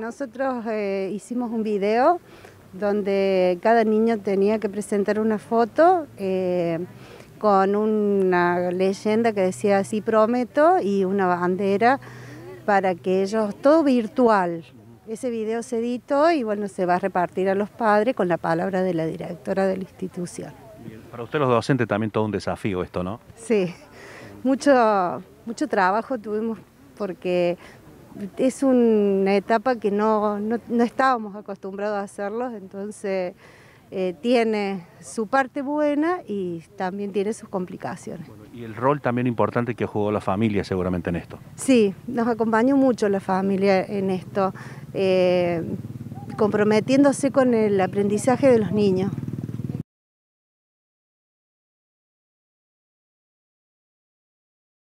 Nosotros eh, hicimos un video donde cada niño tenía que presentar una foto eh, con una leyenda que decía así prometo y una bandera para que ellos, todo virtual. Ese video se editó y bueno, se va a repartir a los padres con la palabra de la directora de la institución. Para usted los docentes también todo un desafío esto, ¿no? Sí, mucho, mucho trabajo tuvimos porque es una etapa que no, estábamos acostumbrados a hacerlo, entonces eh, tiene su parte buena y también tiene sus complicaciones. y el rol también importante que jugó la familia seguramente en esto. Sí, nos acompañó mucho la familia en esto, eh, comprometiéndose con el aprendizaje de los niños.